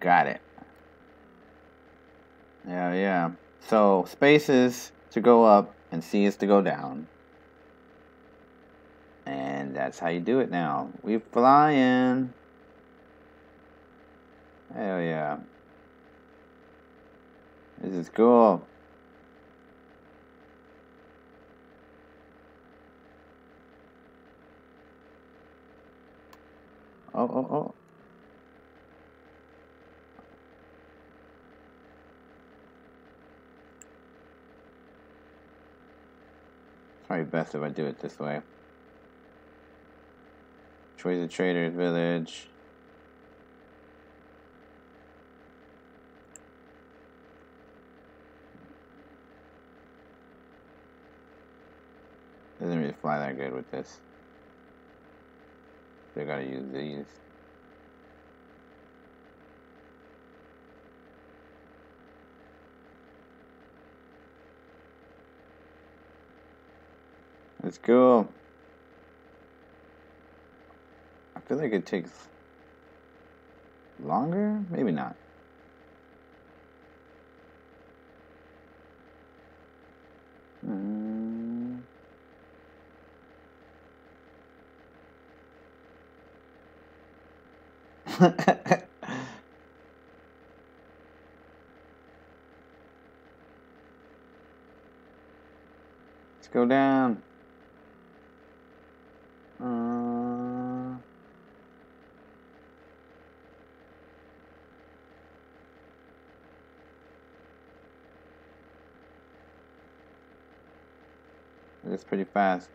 got it. Yeah, yeah. So space is to go up and C is to go down. And that's how you do it now. We flying. Hell yeah. This is cool. Oh, oh, oh. Probably best if I do it this way. Choice of Traders Village. Doesn't really fly that good with this. They gotta use these. Let's go. I feel like it takes longer? Maybe not. Mm. Let's go down. It's pretty fast.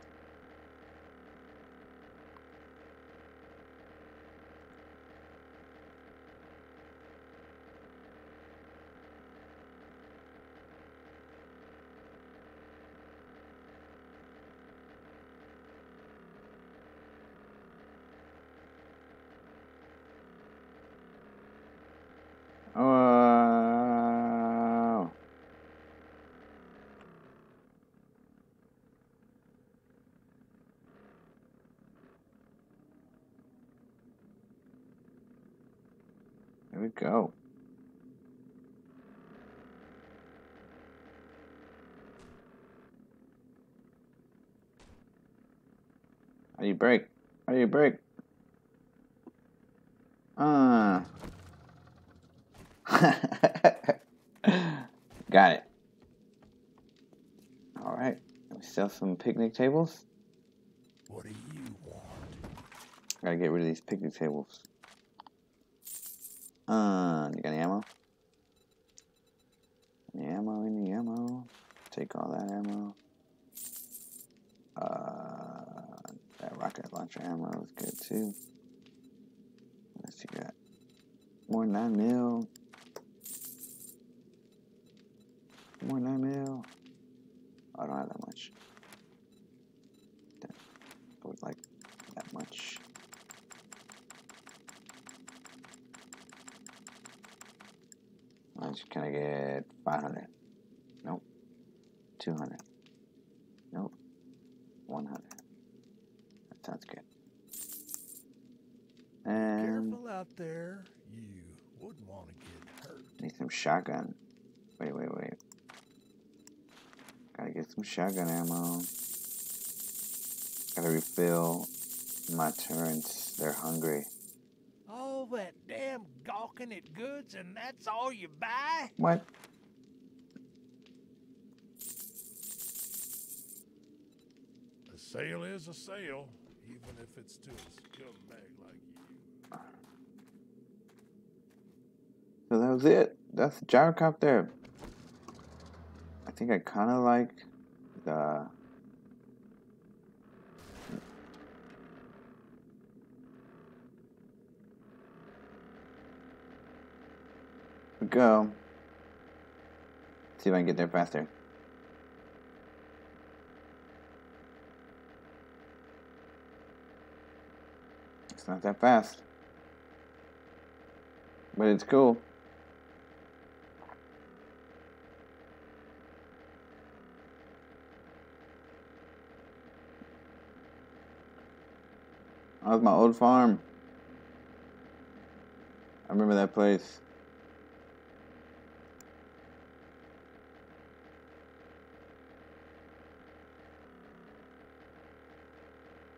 We go. How do you brake? How do you brake? Ah. Got it. All right. We sell some picnic tables. What do you want? Gotta get rid of these picnic tables. Uh, you got any ammo? Any ammo? Any ammo? Take all that ammo. Uh, that rocket launcher ammo is good too. What you got? More nine mil. More nine mil. I don't have that much. That- I would like that much. How much can I get? 500. Nope. 200. Nope. 100. That sounds good. And Careful out there. You wouldn't want to get hurt. need some shotgun. Wait, wait, wait. Gotta get some shotgun ammo. Gotta refill my turrets. They're hungry. All that damn gawking at goods, and that's all you buy? What? Sale is a sale, even if it's to a scumbag like you. So that was it. That's the gyrocopter. I think I kind of like the. Go. See if I can get there faster. not that fast. But it's cool. That was my old farm. I remember that place.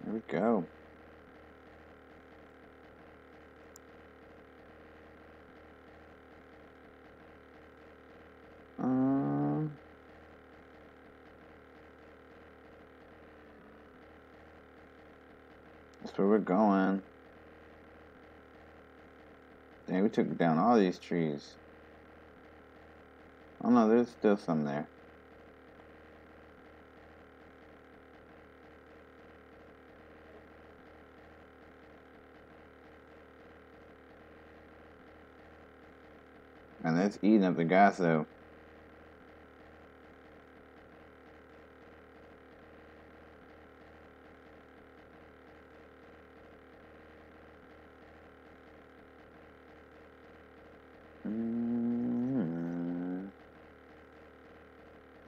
There we go. We're going. Dang, we took down all these trees. Oh no, there's still some there. And that's eating up the gas though.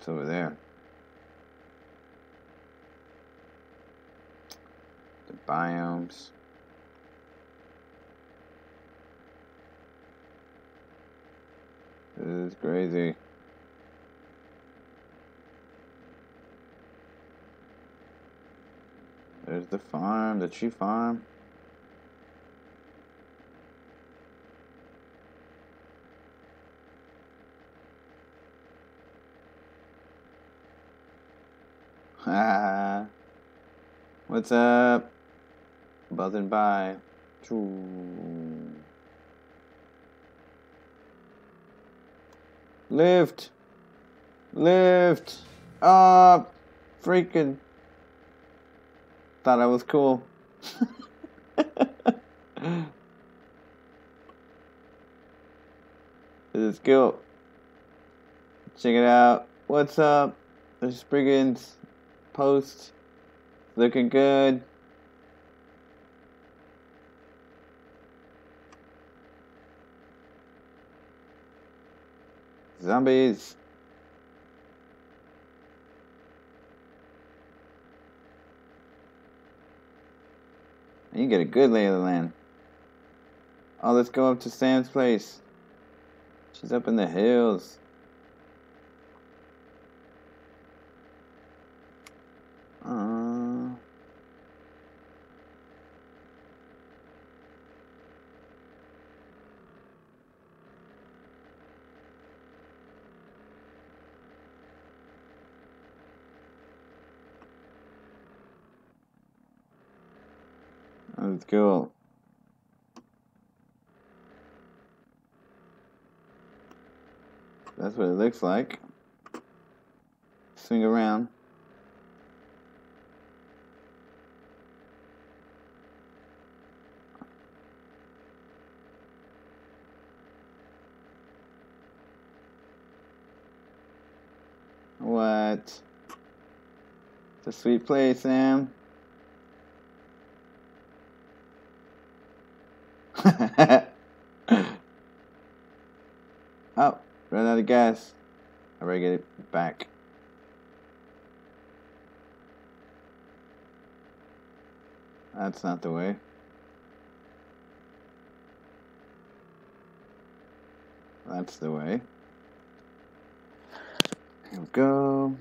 It's over there. The biomes. This is crazy. There's the farm, the tree farm. What's up? Buzzing by. Lift! Lift! Up! Freaking. Thought I was cool. this is cool. Check it out. What's up? The Spriggans post. Looking good. Zombies. You get a good lay of the land. Oh, let's go up to Sam's place. She's up in the hills. Uh, let's. That's what it looks like. Swing around. What? It's a sweet place, Sam. oh, run out of gas. I better get it back. That's not the way. That's the way. Here we go.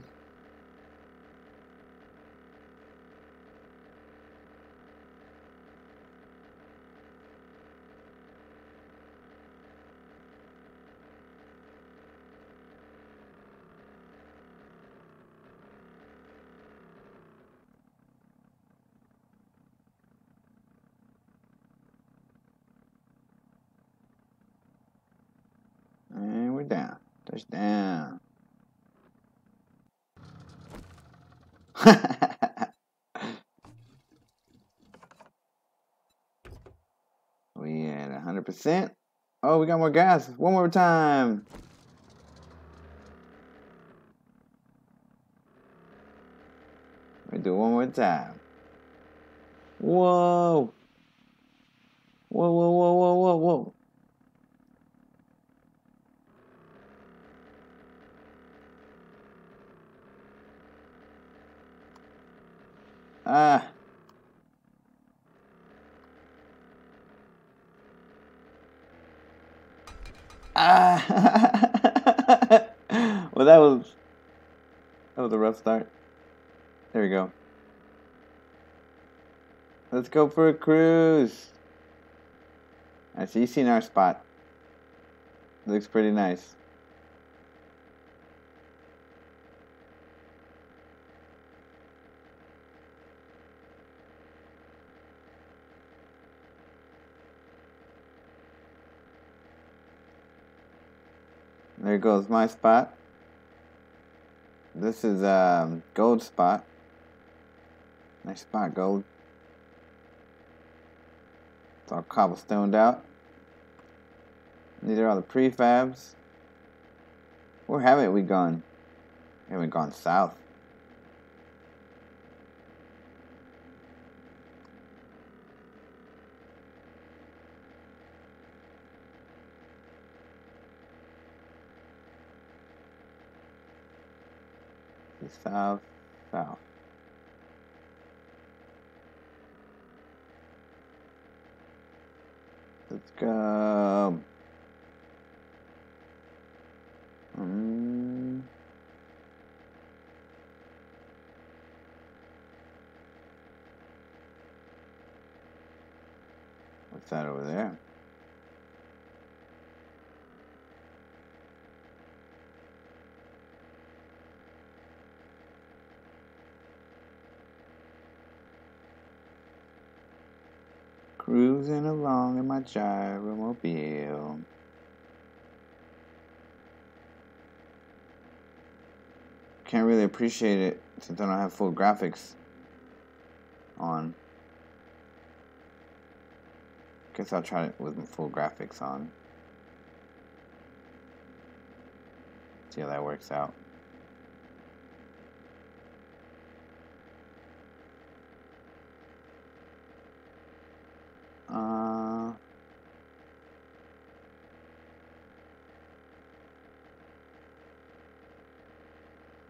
And we're down. Touchdown. we at 100%. Oh, we got more gas. One more time. We do one more time. Whoa. Whoa, whoa, whoa, whoa, whoa, whoa. Ah. Ah. well, that was that was a rough start. There we go. Let's go for a cruise. I see you seen our spot. Looks pretty nice. There goes my spot. This is um gold spot. Nice spot, gold. It's all cobblestoned out. These are all the prefabs. Where haven't we gone? We haven't gone south. South, south. Let's go. Mm. What's that over there? Cruising along in my gyromobile. Can't really appreciate it since I don't have full graphics on. Guess I'll try it with full graphics on. See how that works out. Uh,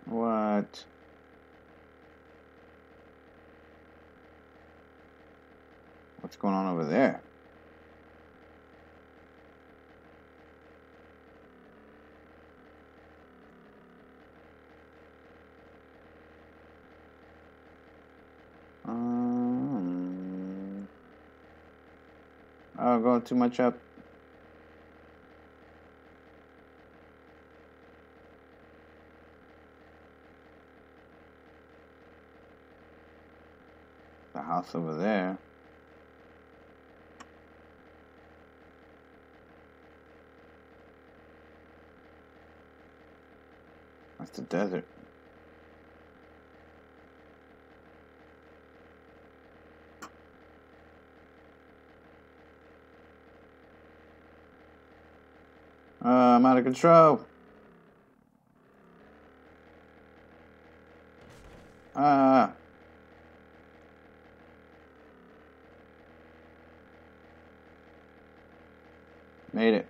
what? What's going on over there? Um, oh, going too much up. The house over there. The desert. Uh, I'm out of control. Ah. Made it.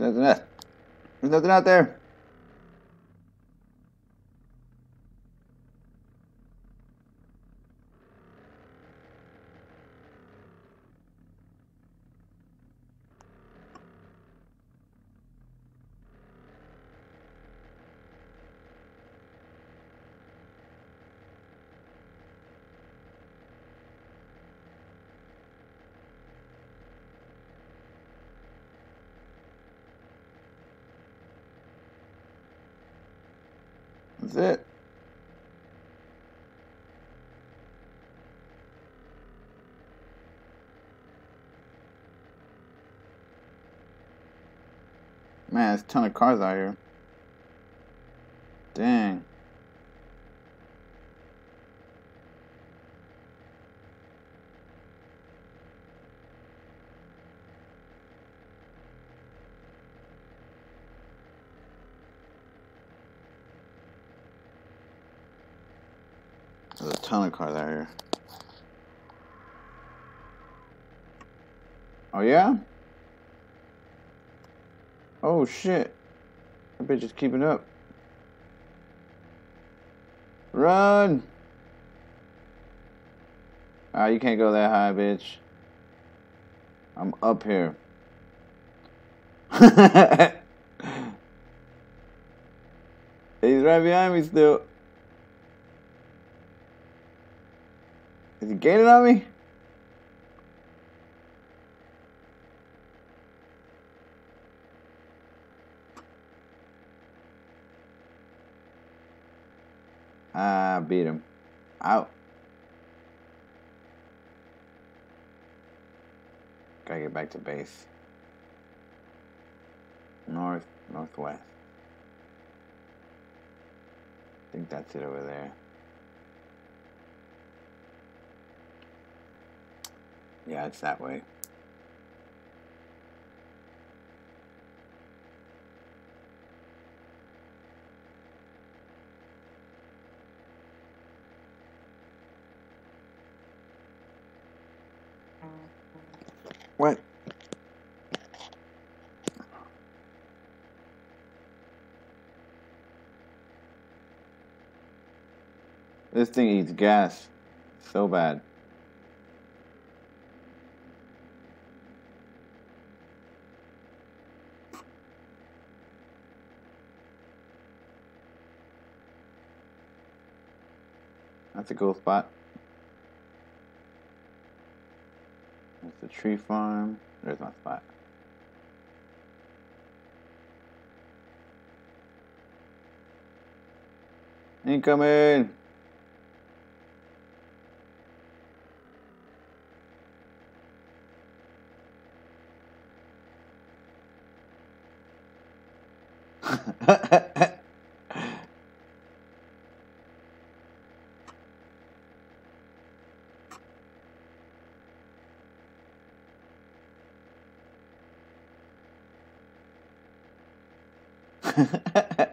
There's nothing out. There's nothing out there. That's it. Man, there's a ton of cars out here. Dang. ton of cars out here. Oh, yeah? Oh, shit. That bitch is keeping up. Run! Ah, you can't go that high, bitch. I'm up here. He's right behind me still. Is gaining on me? Ah, beat him. Out. Gotta get back to base. North, northwest. I think that's it over there. Yeah, it's that way. What? This thing eats gas so bad. That's a cool spot. There's the tree farm. There's my spot. Incoming! At.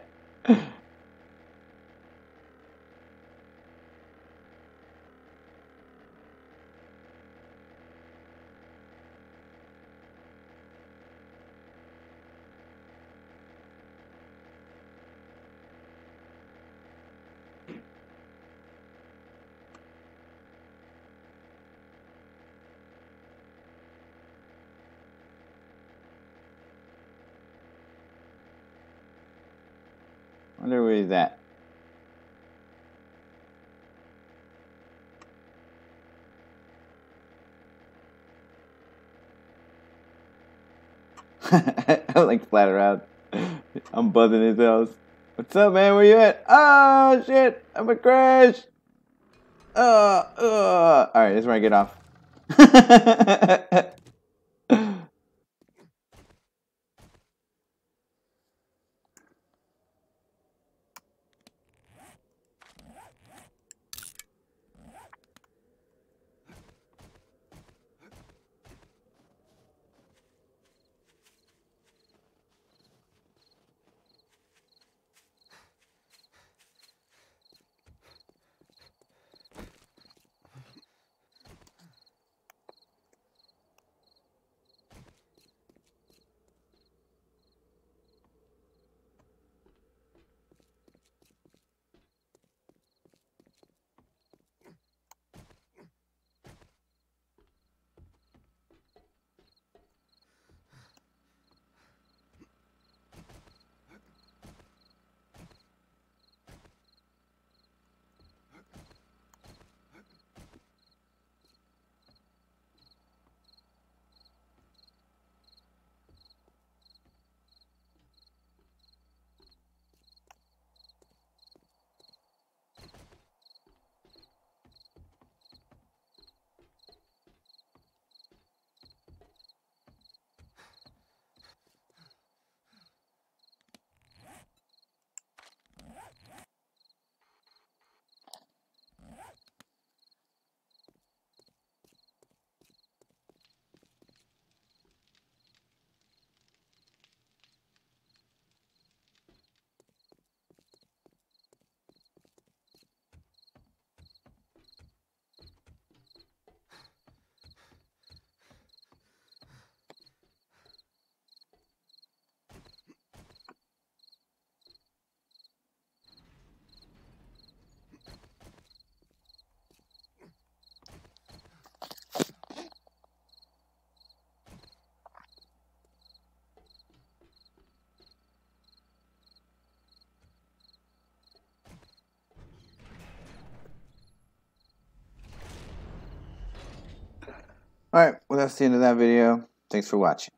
I like flat around. I'm buzzing his house. What's up, man? Where you at? Oh shit! I'm a crash. Uh, uh. All right, this is where I get off. Alright, well that's the end of that video. Thanks for watching.